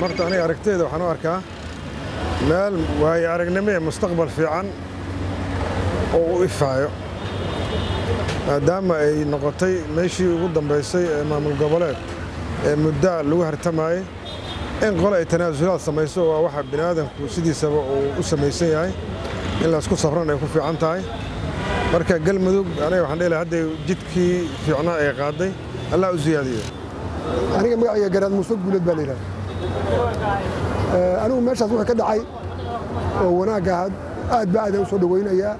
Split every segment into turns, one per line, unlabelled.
marta aniga aragtayda waxaan u arkaa meel waayo aragnimo ee mustaqbal fiican oo u ifaayo. Maadaama ay noqotay meeshii ugu dambaysay ee maamul goboleed ee muddaa lagu hartamayey in qole ay tanaasulaad samayso waa waxa bini aadamku sidiisaba uu u samaysan yahay in laysku safran ay ku fiican tahay. Marka galmudug aniga waxaan dhihi lahaa hadday jidkii fiicnaa ay qaaday allah u siyaadiyo
aniga magacayga garaad muuse guuleed baa la yidhaha anigu meeshaas wuxuu ka dhacay oo wanaagga aad ba aadaan u soo dhowaynayaa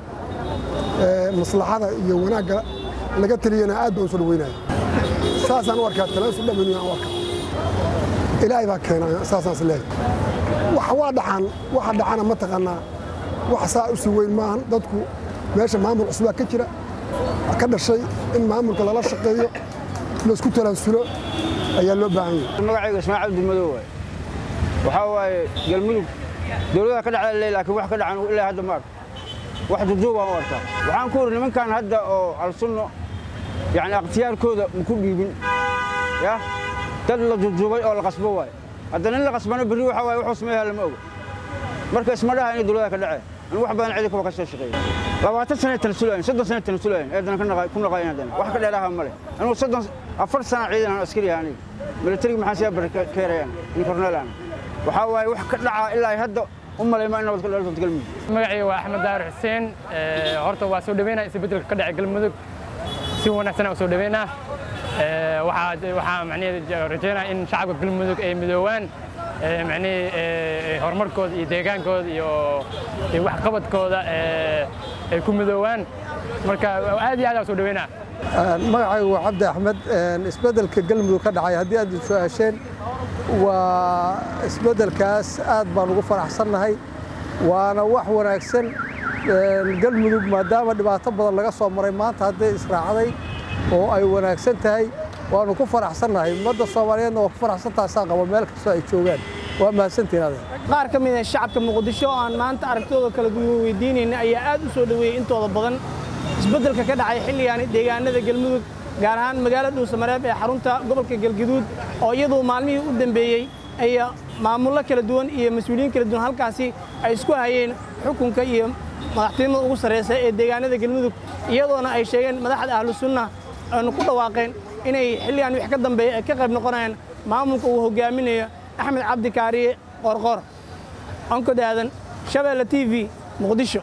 maslaxada iyo wanaagga laga taliyana aad baan u soo dhawaynaya saasaan u arkaa talaasu dhammaynu aan u arkaa. Ilaahay baa keena saasaan is leeyahay wax waa dhaxan waxa dhacana ma taqaanaa. Wax saa u weyn maahan dadku meesha maamul cusbaa ka jira ka dhashay in maamulka lala shaqeeyo la isku talaasulo ayaa loo baahan yahay.
Magacayga ismaaciil cabdimadow waay. Waxaa waaye galmudug dowladaha ka dhacda le laakiin wax ka dhacan ilaa hadda ma arko wax duduub aan u arkaa waxaan ku uri nimankan hadda oo alsunno yani akhtiyaarkooda maku dhiibin. Ya? Dad la duduubay oo la qasbo waaye hadda nin la qasbana berri waxaa waaye wuxuu sameeyaha lama oga. Marka isma dhaha inay dowladaha ka dhaceen. Anigu wax badan cidi kuba ka soo shaqeeya labaatan sana tanasulayn soddon sana tanasulayn eedana ku naqayn haddana. Wax ka dheeraha male anigu soddon afar sana ciidan aan askari ahaa aniga milatariga maxaan siyaa bari ka yarayaan in korneel aan waxaa waaye wax ka dhacaa ilaa hadda u malayma in nabad ka dhalto galmudug
magacayga waa axmed daahir xuseen. Horta waa soo dhaweynaa isbeddelka ka dhacay galmudug. Si wanaagsan u soo dhaweynaa. Waxaa macnaheed rajeynaa in shacabka galmudug ay midoowaan macnihii horumarkooda iyo deegaankooda iyo waxqabadkooda ay ku midoowaan marka aad iyo aad soo dhaweynaa
magacaygu waa cabdi axmed. Isbeddelka galmudug ka dhacay haddii aad su'aasheen waa isbeddelkaas aad baan ugu faraxsannahay. Waana wax wanaagsan galmudug maadaama dhibaato badan laga soo maray maanta hadday israacday oo ay wanaagsan tahay waanu ku faraxsannahay. Ummadda soomaaliyeedna waa ku faraxsantaha saa qaba meel kastoo ay joogaan. Waa mahadsantiin adeer
qaar ka mid ah shacabka muqdisho oo aan maanta aragtooda kala weydiinayna ayaa aad u soo dhoweeyey intooda badan isbeddelka ka dhacay xilligaani deegaanada galmudug gaar ahaan magaalada dhuusamareeb ee xarunta gobolka galgaduud oo iyaduu maalmihii u dambeeyey ay maamullo kala duwan iyo mas'uuliyiin kala duwan halkaasi ay isku hayeen xukunka iyo madaxtinimada ugu sarraysa ee deegaanada galmudug iyadoona ay sheegeen madaxda ahlu sunna aanu ku dhawaaqeen inay xilligan wix ka dambeeya ay ka qayb noqonayaan maamulka uu hogaaminayo axmed cabdi kaariye qorqor onkod aadan shabeelle t v muqdisho